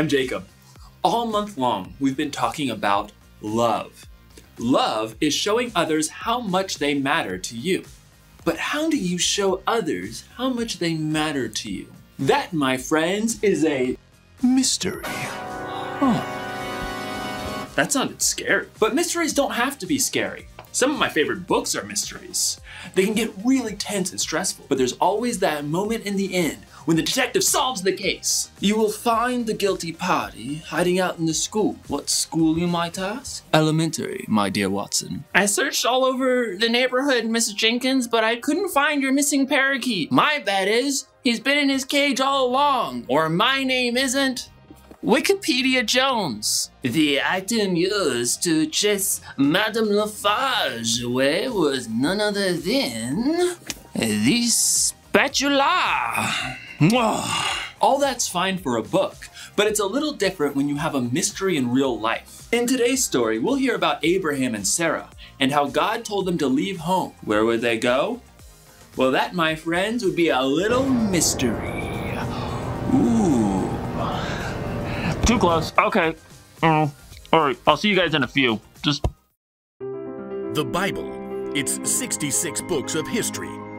I'm Jacob. All month long, we've been talking about love. Love is showing others how much they matter to you. But how do you show others how much they matter to you? That, my friends, is a mystery. Huh. That sounded scary. But mysteries don't have to be scary. Some of my favorite books are mysteries. They can get really tense and stressful, but there's always that moment in the end when the detective solves the case. You will find the guilty party hiding out in the school. What school, you might ask? Elementary, my dear Watson. I searched all over the neighborhood, Mrs. Jenkins, but I couldn't find your missing parakeet. My bet is he's been in his cage all along, or my name isn't. Wikipedia Jones. The item used to chase Madame Lafarge away was none other than the spatula. All that's fine for a book, but it's a little different when you have a mystery in real life. In today's story, we'll hear about Abraham and Sarah and how God told them to leave home. Where would they go? Well, that, my friends, would be a little mystery. Ooh. Too close. Okay. Mm. All right. I'll see you guys in a few. Just. The Bible. It's 66 books of history,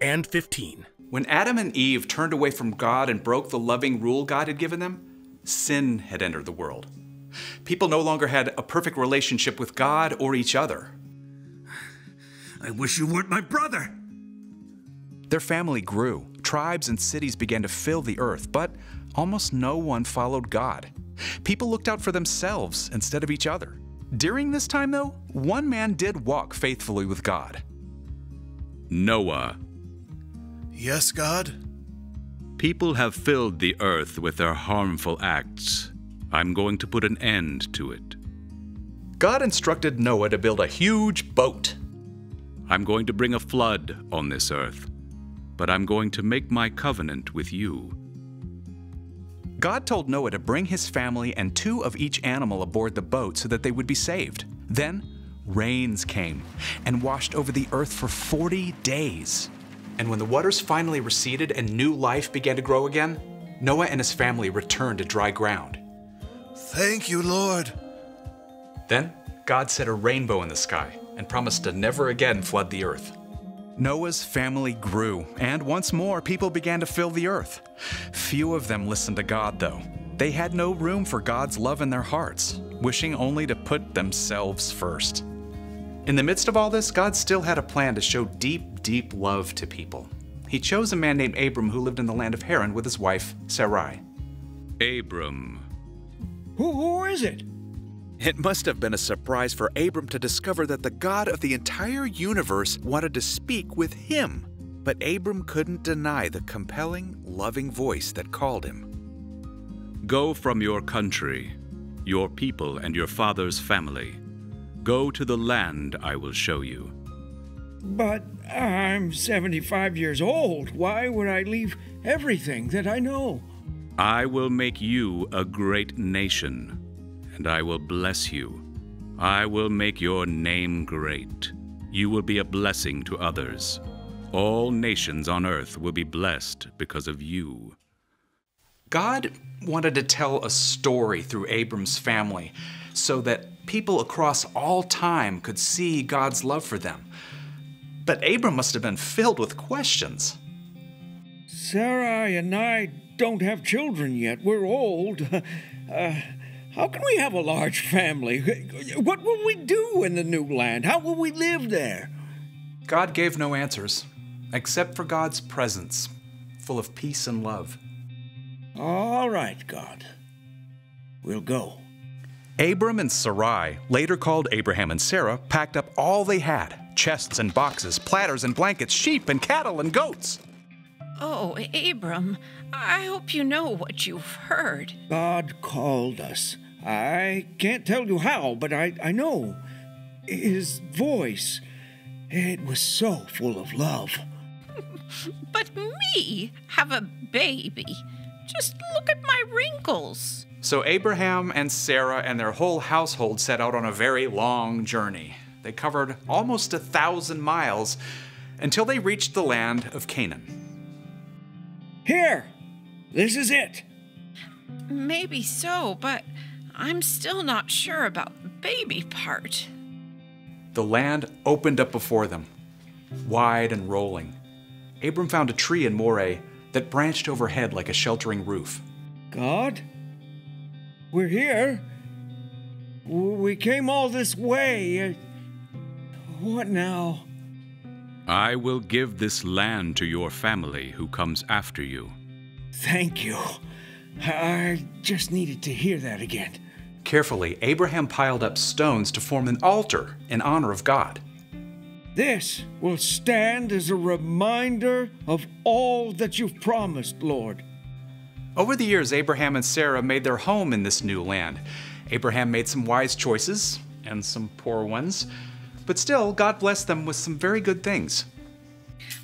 and 15. When Adam and Eve turned away from God and broke the loving rule God had given them, sin had entered the world. People no longer had a perfect relationship with God or each other. I wish you weren't my brother. Their family grew. Tribes and cities began to fill the earth, but almost no one followed God. People looked out for themselves instead of each other. During this time, though, one man did walk faithfully with God Noah. Yes, God? People have filled the earth with their harmful acts. I'm going to put an end to it. God instructed Noah to build a huge boat. I'm going to bring a flood on this earth, but I'm going to make my covenant with you. God told Noah to bring his family and two of each animal aboard the boat so that they would be saved. Then rains came and washed over the earth for 40 days. And when the waters finally receded and new life began to grow again, Noah and his family returned to dry ground. Thank you, Lord. Then God set a rainbow in the sky and promised to never again flood the earth. Noah's family grew, and once more people began to fill the earth. Few of them listened to God, though. They had no room for God's love in their hearts, wishing only to put themselves first. In the midst of all this, God still had a plan to show deep, deep love to people. He chose a man named Abram who lived in the land of Haran with his wife, Sarai. Abram. Who, who is it? It must have been a surprise for Abram to discover that the God of the entire universe wanted to speak with him. But Abram couldn't deny the compelling, loving voice that called him. Go from your country, your people, and your father's family. Go to the land I will show you. But I'm 75 years old. Why would I leave everything that I know? I will make you a great nation, and I will bless you. I will make your name great. You will be a blessing to others. All nations on earth will be blessed because of you. God wanted to tell a story through Abram's family so that people across all time could see God's love for them. But Abram must have been filled with questions. Sarai and I don't have children yet. We're old. Uh, how can we have a large family? What will we do in the new land? How will we live there? God gave no answers, except for God's presence, full of peace and love. All right, God. We'll go. Abram and Sarai, later called Abraham and Sarah, packed up all they had chests and boxes, platters and blankets, sheep and cattle and goats. Oh, Abram, I hope you know what you've heard. God called us. I can't tell you how, but I, I know. His voice, it was so full of love. But me have a baby. Just look at my wrinkles. So Abraham and Sarah and their whole household set out on a very long journey. They covered almost a thousand miles until they reached the land of Canaan. Here, this is it. Maybe so, but I'm still not sure about the baby part. The land opened up before them, wide and rolling. Abram found a tree in Moreh that branched overhead like a sheltering roof. God, we're here. We came all this way. What now? I will give this land to your family who comes after you. Thank you. I just needed to hear that again. Carefully, Abraham piled up stones to form an altar in honor of God. This will stand as a reminder of all that you've promised, Lord. Over the years, Abraham and Sarah made their home in this new land. Abraham made some wise choices and some poor ones, but still, God blessed them with some very good things.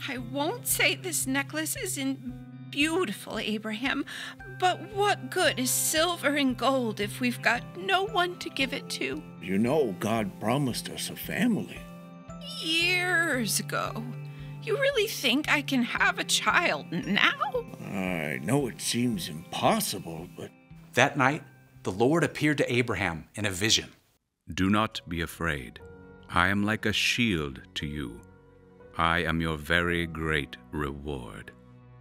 I won't say this necklace isn't beautiful, Abraham, but what good is silver and gold if we've got no one to give it to? You know, God promised us a family. Years ago. You really think I can have a child now? I know it seems impossible, but. That night, the Lord appeared to Abraham in a vision. Do not be afraid. I am like a shield to you. I am your very great reward.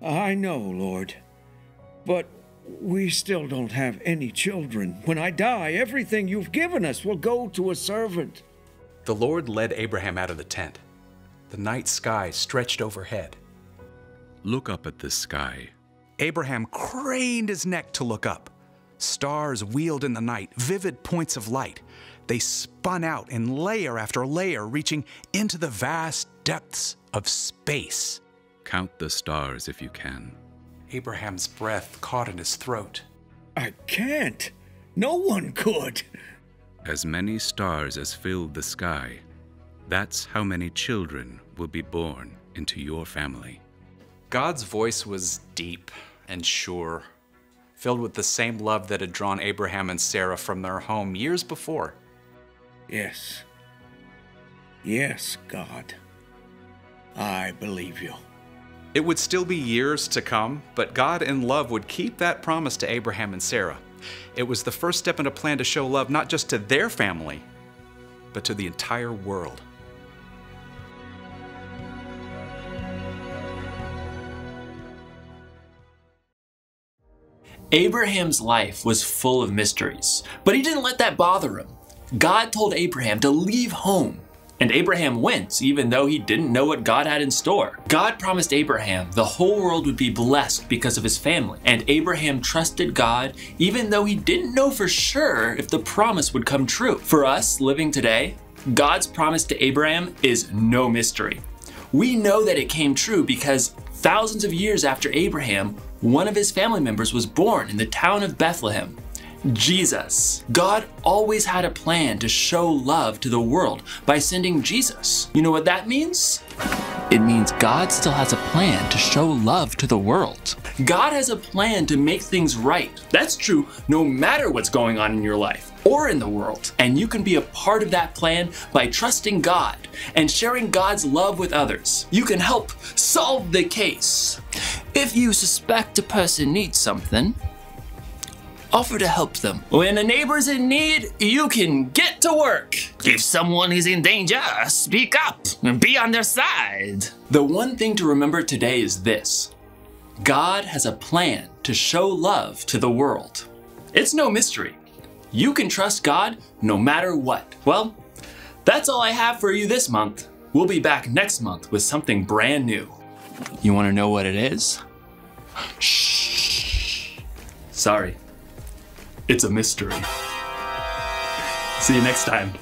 I know, Lord. But we still don't have any children. When I die, everything you've given us will go to a servant. The Lord led Abraham out of the tent. The night sky stretched overhead. Look up at the sky. Abraham craned his neck to look up. Stars wheeled in the night, vivid points of light. They spun out in layer after layer, reaching into the vast depths of space. Count the stars if you can. Abraham's breath caught in his throat. I can't. No one could. As many stars as filled the sky, that's how many children will be born into your family. God's voice was deep and sure, filled with the same love that had drawn Abraham and Sarah from their home years before. Yes. Yes, God. I believe you. It would still be years to come, but God in love would keep that promise to Abraham and Sarah. It was the first step in a plan to show love not just to their family, but to the entire world. Abraham's life was full of mysteries, but he didn't let that bother him. God told Abraham to leave home, and Abraham went, even though he didn't know what God had in store. God promised Abraham the whole world would be blessed because of his family, and Abraham trusted God even though he didn't know for sure if the promise would come true. For us living today, God's promise to Abraham is no mystery. We know that it came true because thousands of years after Abraham, one of his family members was born in the town of Bethlehem. Jesus. God always had a plan to show love to the world by sending Jesus. You know what that means? It means God still has a plan to show love to the world. God has a plan to make things right. That's true no matter what's going on in your life or in the world. And you can be a part of that plan by trusting God and sharing God's love with others. You can help solve the case. If you suspect a person needs something, offer to help them. When a neighbor's in need, you can get to work. If someone is in danger, speak up and be on their side. The one thing to remember today is this God has a plan to show love to the world. It's no mystery. You can trust God no matter what. Well, that's all I have for you this month. We'll be back next month with something brand new. You want to know what it is? Shh. Sorry. It's a mystery. See you next time.